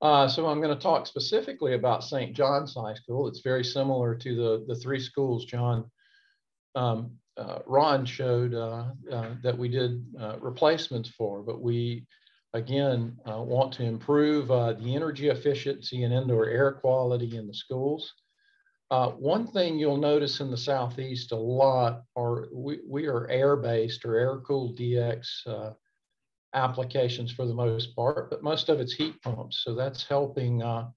Uh, so I'm going to talk specifically about St. John's High School. It's very similar to the, the three schools John um, Ron showed uh, uh that we did uh, replacements for, but we again uh, want to improve the energy efficiency and indoor air quality in the schools. one thing you'll notice in the Southeast a lot are we, we are air-based or air-cooled DX applications for the most part, but most of it's heat pumps. So that's helping uh,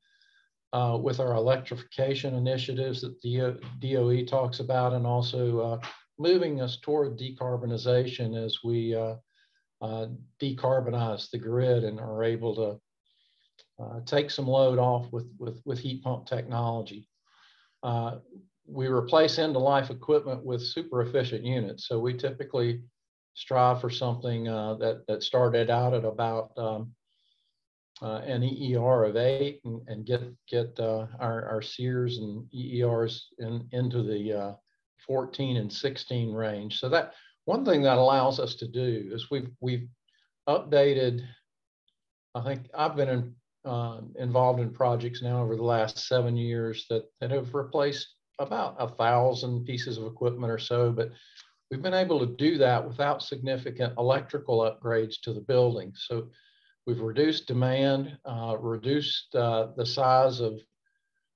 uh, with our electrification initiatives that the DOE talks about and also uh, moving us toward decarbonization as we uh, uh, decarbonize the grid and are able to uh, take some load off with, with, with heat pump technology. we replace end-of-life equipment with super efficient units. So we typically strive for something uh, that, that started out at about um, uh, an EER of eight and, and get, get uh, our, our SEERs and EERs in, into the uh, 14 and 16 range. So that one thing that allows us to do is we've, we've updated, I think I've been in, uh, involved in projects now over the last seven years that, that have replaced about a thousand pieces of equipment or so, but We've been able to do that without significant electrical upgrades to the building. So we've reduced demand, uh, reduced uh, the size of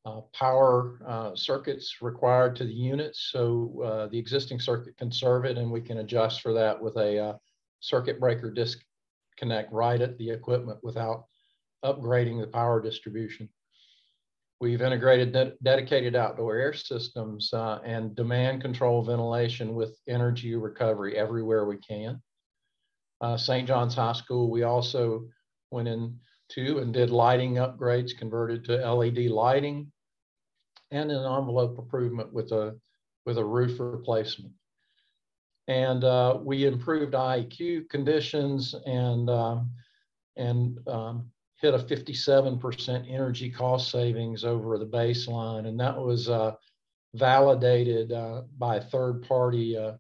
uh, power uh, circuits required to the units. So uh, the existing circuit can serve it and we can adjust for that with a uh, circuit breaker disconnect right at the equipment without upgrading the power distribution. We've integrated de dedicated outdoor air systems uh, and demand control ventilation with energy recovery everywhere we can. Uh, St. John's High School, we also went in to and did lighting upgrades, converted to LED lighting, and an envelope improvement with a, with a roof replacement. And uh, we improved IEQ conditions and, um, and um, hit a 57% energy cost savings over the baseline. And that was uh, validated uh, by third party uh,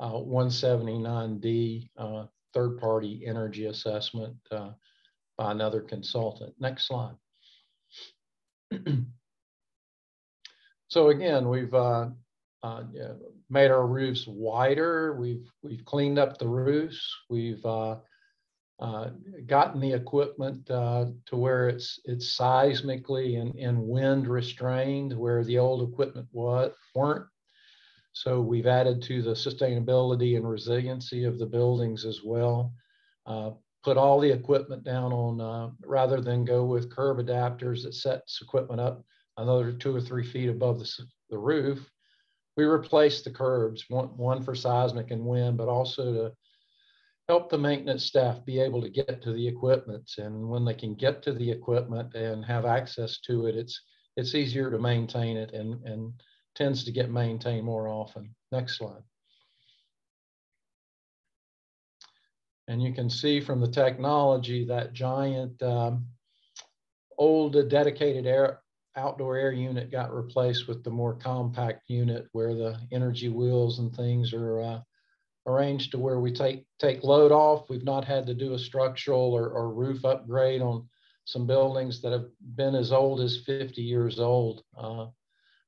179D uh, third party energy assessment uh, by another consultant. Next slide. so again, we've uh, made our roofs wider. We've we've cleaned up the roofs. We've uh, gotten the equipment uh, to where it's it's seismically and, and wind restrained where the old equipment was, weren't. So we've added to the sustainability and resiliency of the buildings as well. Uh, put all the equipment down on, uh, rather than go with curb adapters that sets equipment up another two or three feet above the, the roof. We replaced the curbs, one, one for seismic and wind, but also to help the maintenance staff be able to get to the equipment. And when they can get to the equipment and have access to it, it's it's easier to maintain it and, and tends to get maintained more often. Next slide. And you can see from the technology that giant um, old dedicated air outdoor air unit got replaced with the more compact unit where the energy wheels and things are uh, arranged to where we take take load off. We've not had to do a structural or, or roof upgrade on some buildings that have been as old as 50 years old uh,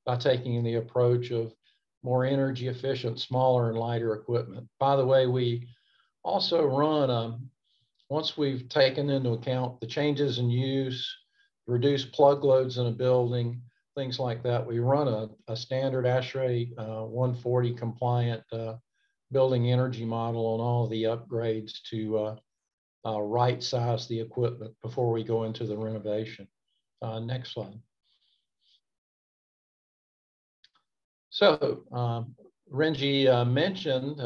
by taking the approach of more energy efficient, smaller and lighter equipment. By the way, we also run, um, once we've taken into account the changes in use, reduced plug loads in a building, things like that, we run a, a standard ASHRAE uh, 140 compliant uh, building energy model on all the upgrades to uh, uh, right size the equipment before we go into the renovation. Uh, next slide. So um, Rengie uh, mentioned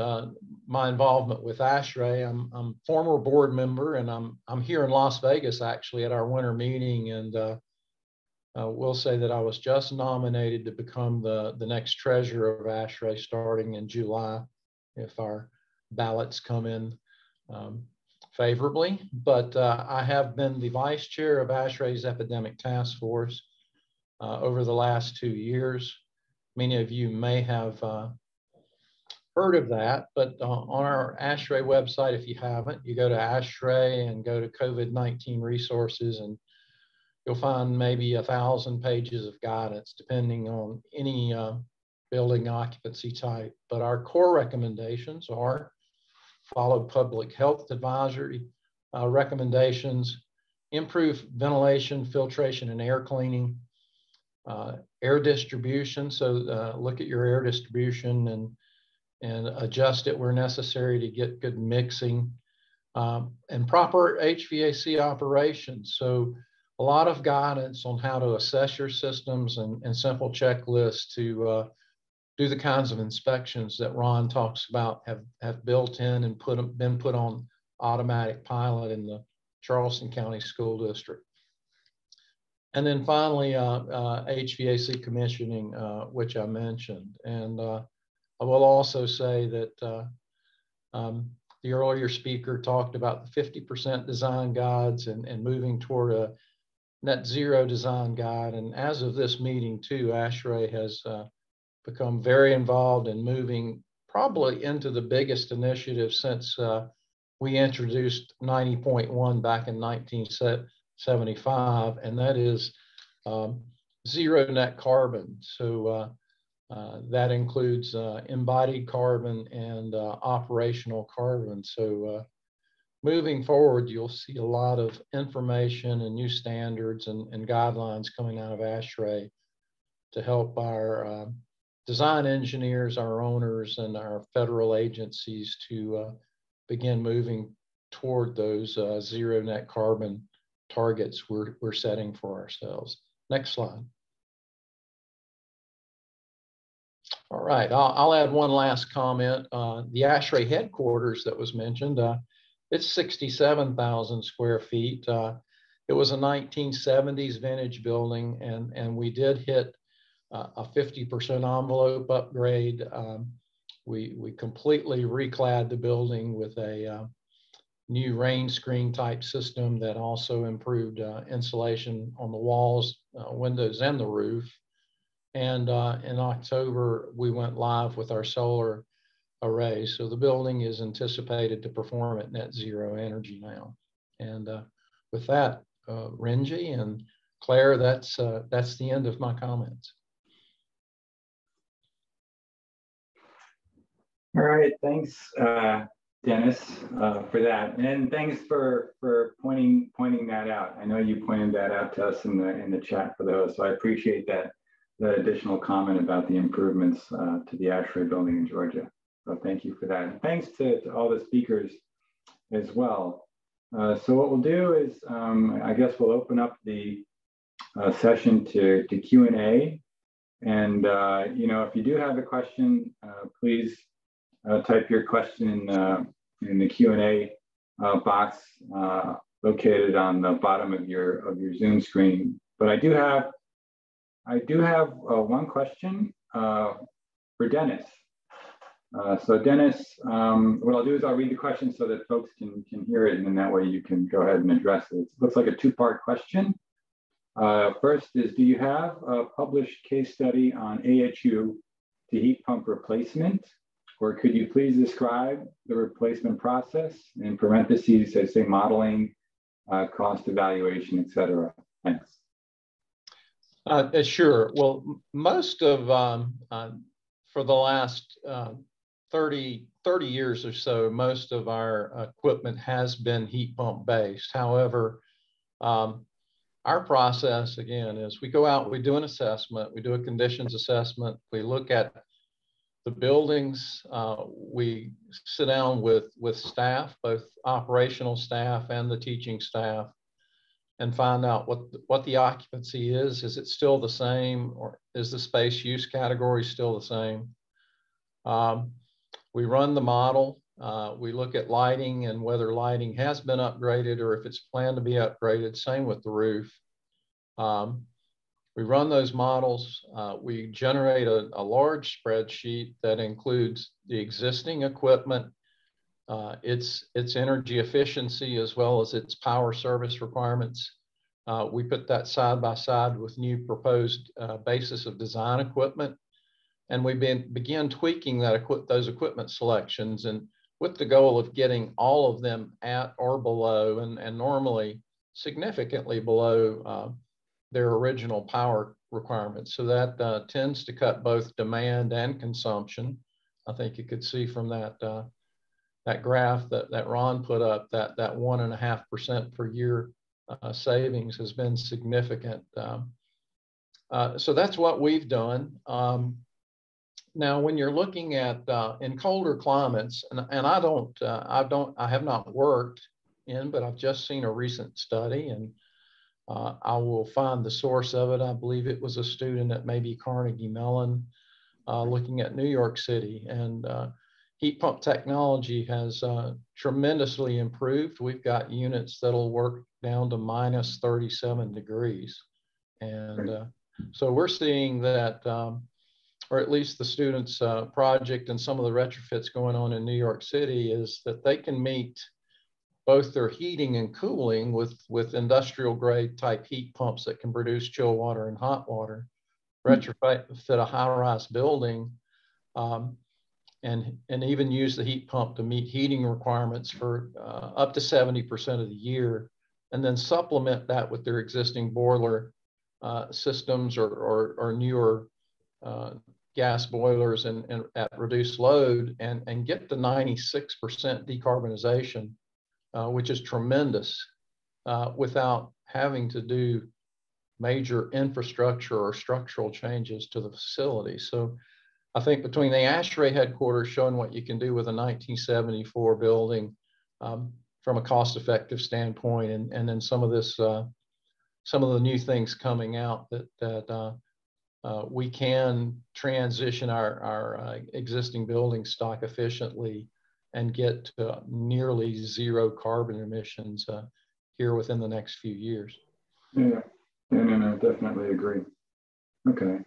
my involvement with ASHRAE. I'm, I'm former board member and I'm, I'm here in Las Vegas actually at our winter meeting and uh, uh, will say that I was just nominated to become the, the next treasurer of ASHRAE starting in July if our ballots come in um, favorably. But uh, I have been the vice chair of ASHRAE's Epidemic Task Force uh, over the last two years. Many of you may have uh, heard of that, but uh, on our ASHRAE website, if you haven't, you go to ASHRAE and go to COVID-19 resources and you'll find maybe a thousand pages of guidance depending on any uh, building occupancy type. But our core recommendations are follow public health advisory uh, recommendations, improve ventilation, filtration, and air cleaning, uh, air distribution. So uh, look at your air distribution and, and adjust it where necessary to get good mixing. Um, and proper HVAC operations. So a lot of guidance on how to assess your systems and, and simple checklists to uh, do the kinds of inspections that Ron talks about have, have built in and put been put on automatic pilot in the Charleston County School District. And then finally, uh, uh, HVAC commissioning, uh, which I mentioned. And uh, I will also say that uh, um, the earlier speaker talked about the 50% design guides and, and moving toward a net zero design guide. And as of this meeting too, ASHRAE has uh, become very involved in moving probably into the biggest initiative since uh, we introduced 90.1 back in 1975, and that is um, zero net carbon. So uh, uh, that includes uh, embodied carbon and uh, operational carbon. So uh, moving forward, you'll see a lot of information and new standards and, and guidelines coming out of ASHRAE to help our um, design engineers, our owners, and our federal agencies to uh, begin moving toward those uh, zero net carbon targets we're, we're setting for ourselves. Next slide. All right, I'll, I'll add one last comment. Uh, the ASHRAE headquarters that was mentioned, uh, it's 67,000 square feet. Uh, it was a 1970s vintage building, and, and we did hit uh, a 50% envelope upgrade. Um, we, we completely reclad the building with a uh, new rain screen type system that also improved uh, insulation on the walls, windows, and the roof. And uh, in October, we went live with our solar array. So the building is anticipated to perform at net zero energy now. And uh, with that, Rengie and Claire, that's, that's the end of my comments. All right, thanks, uh, Dennis, uh, for that, and thanks for for pointing pointing that out. I know you pointed that out to us in the in the chat for those, so I appreciate that the additional comment about the improvements uh, to the ASHRAE building in Georgia. So thank you for that. And thanks to, to, all the speakers as well. Uh, so what we'll do is, um, I guess we'll open up the uh, session to, to Q&A. And, uh, you know, if you do have a question, uh, please uh, type your question in, in the Q&A box located on the bottom of your, of your Zoom screen. But I do have, I do have one question for Dennis. Uh, so Dennis, um, what I'll do is I'll read the question so that folks can, can hear it and then that way you can go ahead and address it. It looks like a two-part question. Uh, first is, do you have a published case study on AHU to heat pump replacement? Or could you please describe the replacement process in parentheses, say, say modeling, uh, cost evaluation, et cetera? Thanks. Uh, sure. Well, most of, um, for the last 30, 30 years or so, most of our equipment has been heat pump based. However, um, our process again is we go out, we do an assessment, we do a conditions assessment, we look at the buildings, uh, we sit down with, with staff, both operational staff and the teaching staff, and find out what what the occupancy is. Is it still the same, or is the space use category still the same? Um, we run the model. Uh, we look at lighting and whether lighting has been upgraded or if it's planned to be upgraded. Same with the roof. Um, we run those models. Uh, we generate a, a, large spreadsheet that includes the existing equipment, uh, its, its energy efficiency, as well as its power service requirements. Uh, we put that side by side with new proposed uh, basis of design equipment and we been, began tweaking that equi those equipment selections and with the goal of getting all of them at or below and, and normally significantly below uh, their original power requirements. So that uh, tends to cut both demand and consumption. I think you could see from that uh, that graph that, that Ron put up that that one and a half percent per year uh, savings has been significant. Um, uh, so that's what we've done. Um, now, when you're looking at uh, in colder climates, and, and I don't, uh, I don't, I have not worked in, but I've just seen a recent study, and uh, I will find the source of it. I believe it was a student at maybe Carnegie Mellon, uh, looking at New York City, and heat pump technology has uh, tremendously improved. We've got units that'll work down to minus 37 degrees, and so we're seeing that. Um, or at least the students uh, project and some of the retrofits going on in New York City is that they can meet both their heating and cooling with, with industrial grade type heat pumps that can produce chill water and hot water, retrofit a high rise building, um, and, and even use the heat pump to meet heating requirements for uh, up to 70% of the year, and then supplement that with their existing boiler uh, systems or, or, or newer uh, gas boilers and, and at reduced load and, and get to 96% decarbonization, uh, which is tremendous uh, without having to do major infrastructure or structural changes to the facility. So I think between the ASHRAE headquarters showing what you can do with a 1974 building um, from a cost effective standpoint and, and then some of this, uh, some of the new things coming out that, that uh, uh, we can transition our, our uh, existing building stock efficiently and get to nearly zero carbon emissions uh, here within the next few years. Yeah, no, no, no, definitely agree. Okay.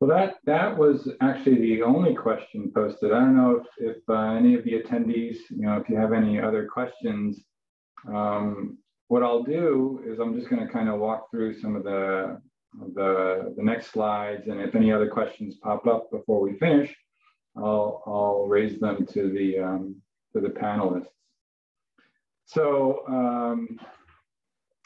Well, that that was actually the only question posted. I don't know if, if uh, any of the attendees, you know, if you have any other questions, um, what I'll do is I'm just going to kind of walk through some of the the, the next slides. And if any other questions pop up before we finish, I'll, I'll raise them to the, um, to the panelists. So um,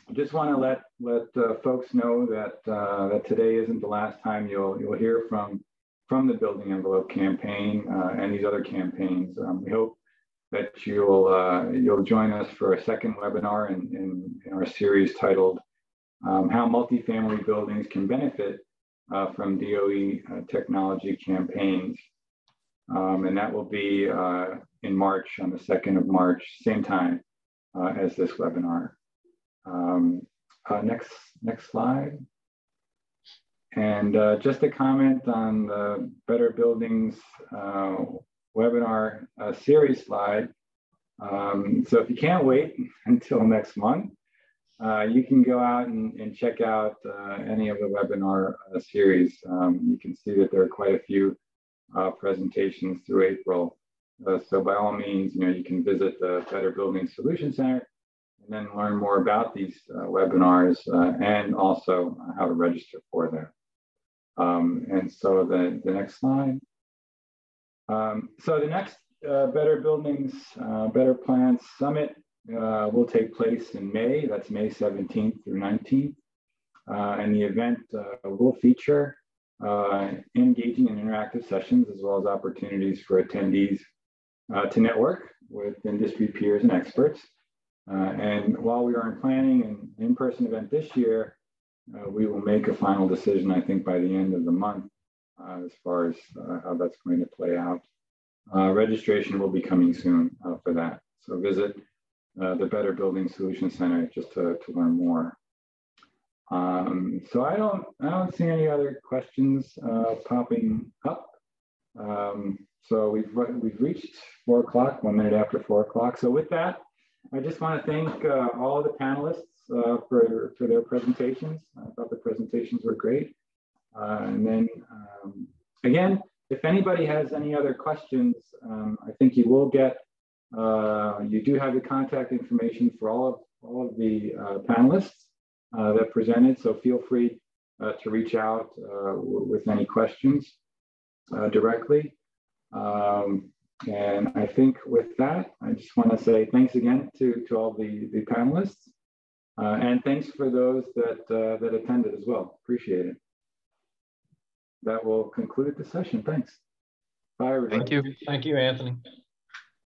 I just want to let, let uh, folks know that, uh, that today isn't the last time you'll, you'll hear from, from the Building Envelope campaign uh, and these other campaigns. Um, we hope that you'll uh, you'll join us for a second webinar in, in, in our series titled um, "How Multifamily Buildings Can Benefit uh, from DOE Technology Campaigns," um, and that will be in March on the second of March, same time as this webinar. Um, uh, next next slide. And just a comment on the Better Buildings webinar uh, series slide. Um, so if you can't wait until next month, uh, you can go out and, and check out uh, any of the webinar uh, series. Um, you can see that there are quite a few uh, presentations through April. Uh, so by all means, you know, you can visit the Better Building Solution Center and then learn more about these webinars and also how to register for them. Um, and so the, the next slide. Um, so the next uh, Better Buildings, uh, Better Plants Summit uh, will take place in May. That's May 17th through 19th. Uh, and the event uh, will feature uh, engaging and interactive sessions as well as opportunities for attendees to network with industry peers and experts. And while we are in planning an in-person event this year, we will make a final decision, I think, by the end of the month uh, as far as uh, how that's going to play out. Uh, registration will be coming soon for that. So visit the Better Building Solution Center just to, to learn more. Um, so I don't, I don't see any other questions uh, popping up. Um, so we've we've reached four o'clock, one minute after four o'clock. So with that, I just want to thank uh, all the panelists uh, for for their presentations. I thought the presentations were great. Uh, and then um, again, if anybody has any other questions, um, I think you will get, uh, you do have the contact information for all of, all of the uh, panelists uh, that presented. So feel free to reach out with any questions directly. Um, and I think with that, I just want to say thanks again to, to all the, the panelists. Uh, and thanks for those that, uh, that attended as well. Appreciate it that will conclude the session. Thanks. Bye, everybody. Thank you. Thank you, Anthony.